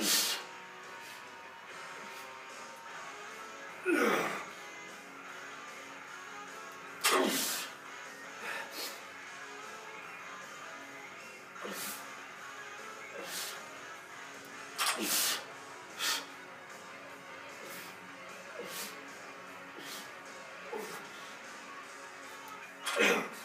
Yeah.